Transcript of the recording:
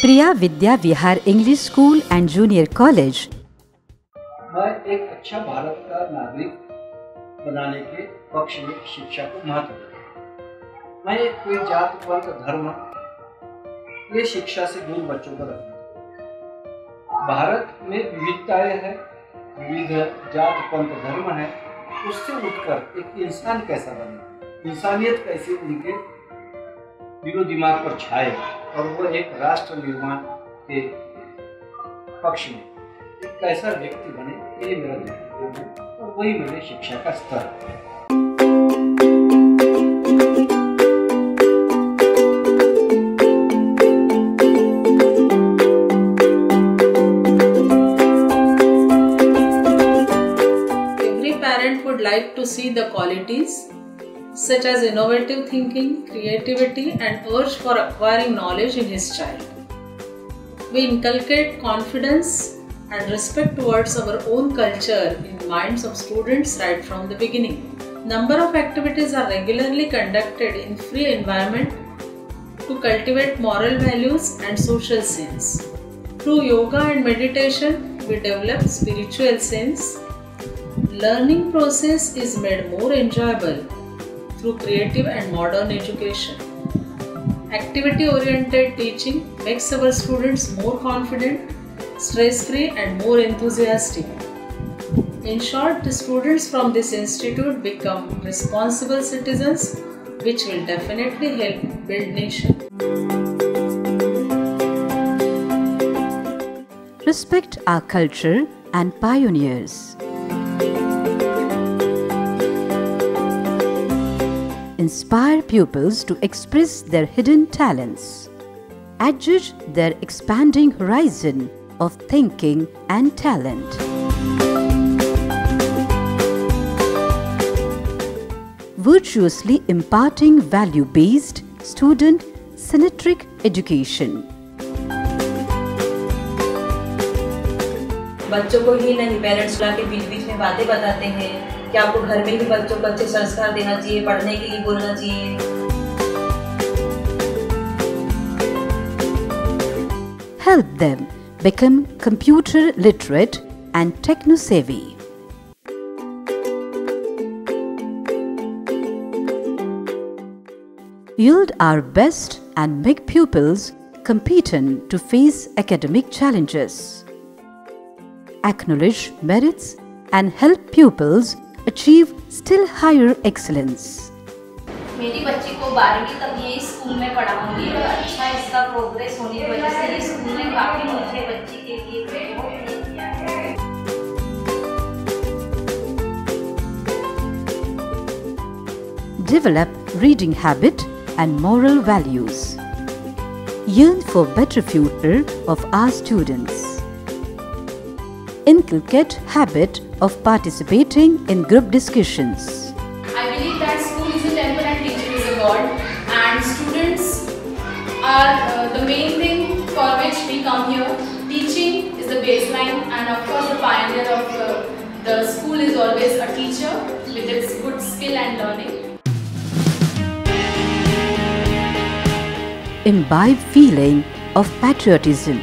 Priya Vidya Vihar English school and junior college मैं एक अच्छा भारत का नागरिक बनाने के पक्ष में शिक्षा को महत्व मैं कोई जात पंथ धर्म ये शिक्षा से दूर बच्चों को रखना भारत में विविधताएँ हैं, विविध जात, पंथ, धर्म है। उससे उठकर एक इंसान कैसा बने? इंसानियत कैसे उनके दिमाग पर छाए और वो एक राष्ट्र निर्माण के पक्ष में एक कैसा व्यक्ति बने, ये मेरा दृष्टिकोण है, और वही मेरे शिक्षा का स्तर है Every parent would like to see the qualities such as innovative thinking, creativity, and urge for acquiring knowledge in his child. We inculcate confidence and respect towards our own culture in minds of students right from the beginning. Number of activities are regularly conducted in free environment to cultivate moral values and social sense. Through yoga and meditation, we develop spiritual sense. Learning process is made more enjoyable through creative and modern education. Activity oriented teaching makes our students more confident, stress free, and more enthusiastic. In short, the students from this institute become responsible citizens, which will definitely help build nation. Respect our culture and pioneers. Inspire pupils to express their hidden talents. Adjudge their expanding horizon of thinking and talent. Virtuously imparting value based, student centric education. बच्चों को ही नहीं parents के बीच बीच में बातें बताते हैं कि आपको घर में ही बच्चों को अच्छे संस्कार देना चाहिए पढ़ने के लिए बोलना चाहिए Help them become computer literate and techno savvy. Yield our best and make pupils competent to face academic challenges. Acknowledge merits and help pupils achieve still higher excellence. मेरी बच्ची को बारहवीं तक ये स्कूल में पढ़ाऊंगी और अच्छा इसका प्रोग्रेस होने की वजह से ये स्कूल ने काफ़ी मुझे बच्ची के लिए बहुत हेल्प किया है Develop reading habit and moral values. Yearn for better future of our students. Inculcate habit of participating in group discussions. I believe that school is a temple and teacher is a god, and students are uh, the main thing for which we come here. Teaching is the baseline, and of course, the pioneer of uh, the school is always a teacher with its good skill and learning. Imbibe feeling of patriotism.